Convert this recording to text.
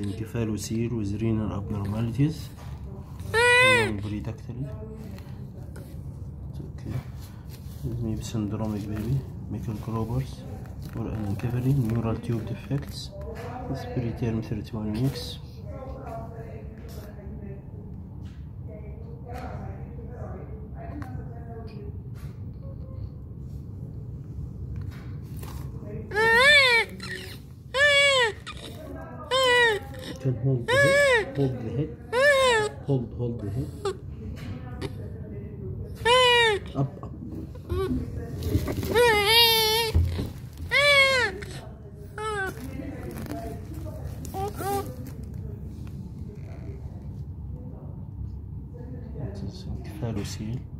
انتفال وسير وزرينال abnormalities non predictable ميبي syndromic baby ميكل كلوبرز والألم كفري neural tube defects spiriterium 31 mix can hold the head, hold the head, hold, hold the head. Up, up. It's incredible,